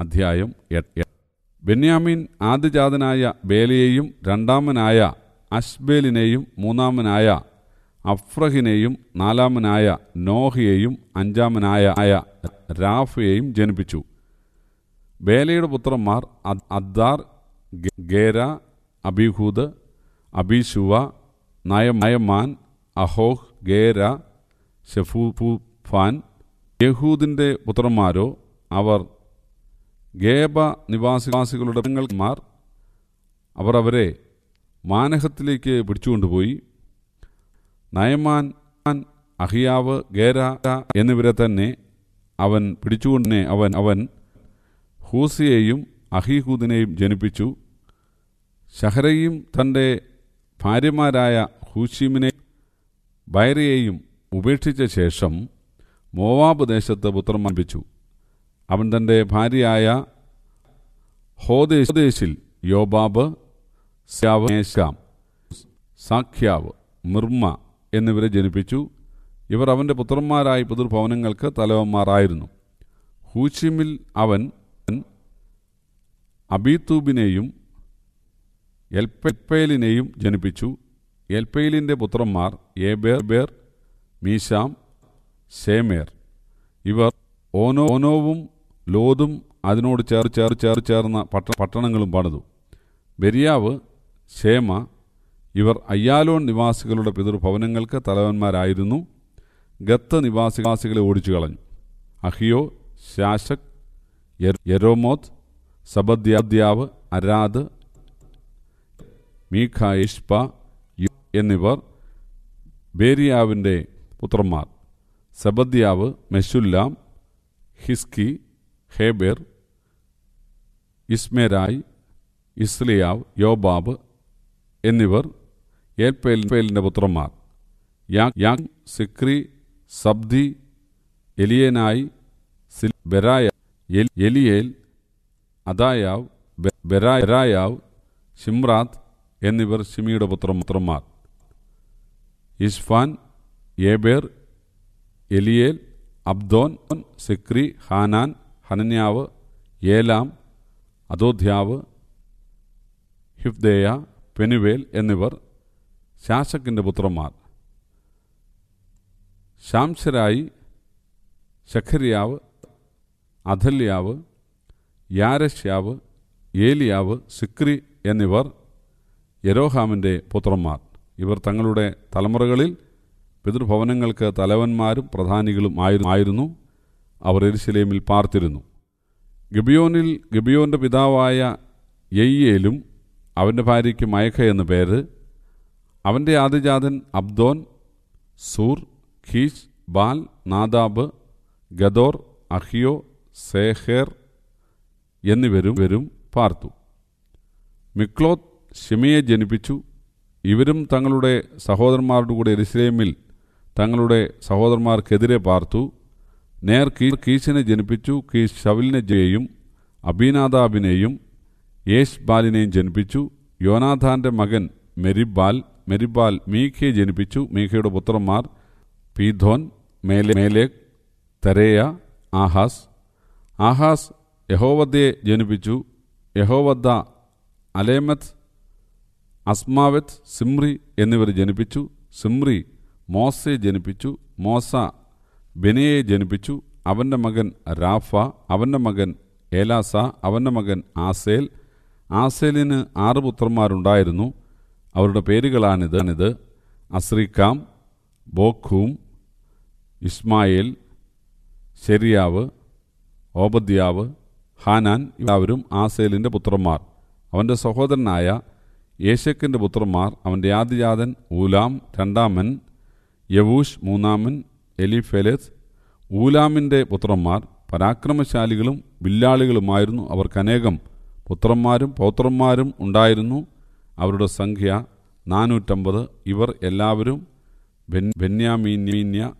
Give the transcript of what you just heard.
അധ്യായം എട്ട് ബെന്യാമീൻ ആദ്യജാതനായ ബേലയെയും രണ്ടാമനായ അഷ്ബേലിനെയും മൂന്നാമനായ അഫ്രഹിനെയും നാലാമനായ നോഹയെയും അഞ്ചാമനായ ആയ രാഫയെയും ജനിപ്പിച്ചു. ബേലയുടെ പുത്രന്മാർ അദ്ദാർ ഗേര അബിഹൂദ് അബീഷുവ നയ നയമാൻ അഹോഹ് ഗേര ഷെഫൂഫാൻ യഹൂദിന്റെ പുത്രന്മാരോ അവർ ഗേബ നിവാസികളുടെ പെങ്ങൾമാർ അവർ അവരെ മാനഹത്തിലേക്ക് പിടിച്ചുകൊണ്ടുപോയി. നയമാൻ അഹിയാവ് ഗേര എന്നിവരെ തന്നെ അവൻ പിടിച്ചുകൊണ്ടേ അവൻ അവൻ ഹൂസിയെയും അഹിഹൂദിനെയും ജനിപ്പിച്ചു. ഷഹരയും തന്റെ ഭാര്യമാരായ ഹൂഷീമിനെ ബൈരയെയും ഉപേക്ഷിച്ച ശേഷം മോവാബ് ദേശത്ത് പുത്രം ജനിപ്പിച്ചു. അവൻ തന്റെ ഭാര്യയായ ഹോദേശിൽ യോബാബ് സ്യാവേശാം സാഖ്യാവ് മിർമ എന്നിവരെ ജനിപ്പിച്ചു. ഇവർ അവന്റെ പുത്രന്മാരായ പിതൃഭവനങ്ങൾക്ക് തലവന്മാരായിരുന്നു. ഹൂഷിമിൽ അവൻ അബീത്തൂബിനെയും എൽപ്പേലിനെയും ജനിപ്പിച്ചു. എൽപ്പേലിന്റെ പുത്രന്മാർ ഏബേർ ബേർ മീശാം ഷേമേർ ഇവർ ഓനോ ഓനോവും ലോതും അതിനോട് ചേർ ചേർ ചേർ ചേർന്ന പട്ട പട്ടണങ്ങളും പണിതു. ബെരിയാവ് ഷേമ ഇവർ അയ്യാലോൺ നിവാസികളുടെ പിതൃഭവനങ്ങൾക്ക് തലവന്മാരായിരുന്നു. ഗത്ത് നിവാസി നിവാസികളെ ഓടിച്ചു കളഞ്ഞു. അഹിയോ ശാശക് യരോമോത് സബദ്യാദ്യാവ് അരാദ് മീഖ ഇഷ്പ യു- എന്നിവർ ബേരിയാവിന്റെ പുത്രന്മാർ. സബദ്യാവ് മെഷുല്ലാം ഹിസ്കി ഹേബേർ ഇസ്മേരായ് ഇസ്ലിയാവ് യോബാബ് എന്നിവർ ഏൽപ്പേലിൻ്റെ പുത്രന്മാർ യാ യാങ് സിക്രി സബ്ദി എലിയനായി സിൽ ബെരായ എൽ- എലിയേൽ അദായാവ് ബെ- ബെരാ- ബെരായാവ് ഷിമ്രാത്ത് എന്നിവർ ഷിമിയുടെ പുത്ര പുത്രന്മാർ ഇസ്ഫാൻ Eber Eliel Abdon Zichri ഹാനാൻ Hananiah Elam അതോധ്യാവ് Iphdeiah Penuel എന്നിവർ ശാസക്കിന്റെ പുത്രന്മാർ. ശാംശരായി ശഖരിയാവ് അഥല്യാവ് യാരശ്യാവ് ഏലിയാവ് സിക്രി എന്നിവർ യരോഹാമിന്റെ പുത്രന്മാർ. ഇവർ തങ്ങളുടെ തലമുറകളിൽ പിതൃഭവനങ്ങൾക്ക് തലവന്മാരും പ്രധാനികളും ആയിരു- ആയിരുന്നു. അവർ എരിശിലേമിൽ പാർത്തിരുന്നു. ഗബിയോനിൽ ഗബിയോന്റെ പിതാവായ യെയ്യേലും അവന്റെ ഭാര്യയ്ക്ക് മയഖ എന്ന പേര് അവന്റെ ആദിജാതൻ അബ്ദോൻ സൂർ ഖീഷ് ബാൽ നാദാബ് ഗദോർ അഹിയോ സേഹേർ എന്നിവരും വരും പാർത്തു. മിക്ലോത്ത് ഷിമയെ ജനിപ്പിച്ചു. ഇവരും തങ്ങളുടെ സഹോദരന്മാരുടെ കൂടെ എരിശ്രേമിൽ തങ്ങളുടെ സഹോദരന്മാർക്കെതിരെ പാർത്തു. നേർ കീശിനെ ജനിപ്പിച്ചു കീശ് ഷവിലിനെ ജയും അബീനാദാബിനെയും യേശ് ബാലിനെയും ജനിപ്പിച്ചു. യോനാഥാന്റെ മകൻ മെരിബാൽ മെരിബാൽ മീഖയെ ജനിപ്പിച്ചു. മീഖയുടെ പുത്രന്മാർ പീധോൻ മേലെ മേലേക് തരേയ ആഹാസ്. ആഹാസ് യഹോവദ്ദയെ ജനിപ്പിച്ചു. യഹോവദ്ദ അലേമത്ത് അസ്മാവത്ത് സിമ്രി എന്നിവർ ജനിപ്പിച്ചു. സിമ്രി മോസയെ ജനിപ്പിച്ചു. മോസ ബെനയെ ജനിപ്പിച്ചു. അവന്റെ മകൻ റാഫ അവന്റെ മകൻ ഏലാസ അവന്റെ മകൻ ആസേൽ. ആസേലിന് ആറ് പുത്രന്മാരുണ്ടായിരുന്നു. അവരുടെ പേരുകളാണിത്. ഇത് അസ്രീക്കാം ബോഖൂം ഇസ്മായേൽ ശരിയാവ് ഓബദ്യാവ് ഹാനാൻ എല്ലാവരും ആസേലിന്റെ പുത്രന്മാർ. അവന്റെ സഹോദരനായ യേശക്കിന്റെ പുത്രന്മാർ. അവന്റെ ആദിജാതൻ ഊലാം രണ്ടാമൻ യവൂഷ് മൂന്നാമൻ എലിഫെലത്ത് ഊലാമിന്റെ പുത്രന്മാർ പരാക്രമശാലികളും വില്ലാളികളുമായിരുന്നു അവർക്കനേകം. പുത്രന്മാരും പൗത്രന്മാരും ഉണ്ടായിരുന്നു. അവരുടെ സംഖ്യ നാനൂറ്റമ്പത്. ഇവർ എല്ലാവരും ബെന്യാമീന്യ